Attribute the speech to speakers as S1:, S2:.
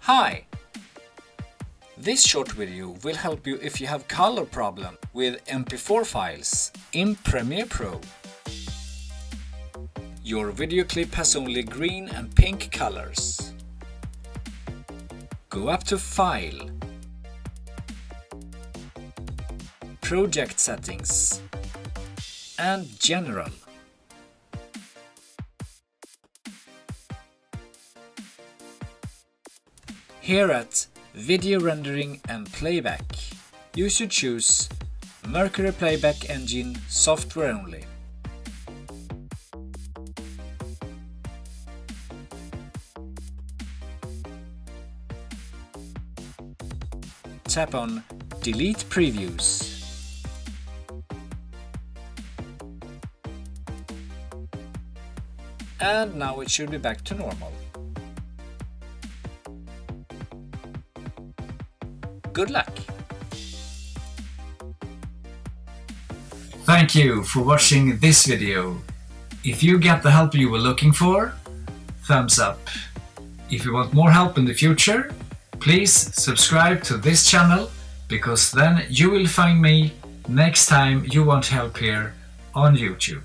S1: Hi! This short video will help you if you have color problem with MP4 files in Premiere Pro. Your video clip has only green and pink colors. Go up to File, Project Settings and General. Here at Video Rendering and Playback, you should choose Mercury Playback Engine Software Only. Tap on Delete Previews. And now it should be back to normal. Good luck!
S2: Thank you for watching this video. If you get the help you were looking for, thumbs up. If you want more help in the future, please subscribe to this channel because then you will find me next time you want help here on YouTube.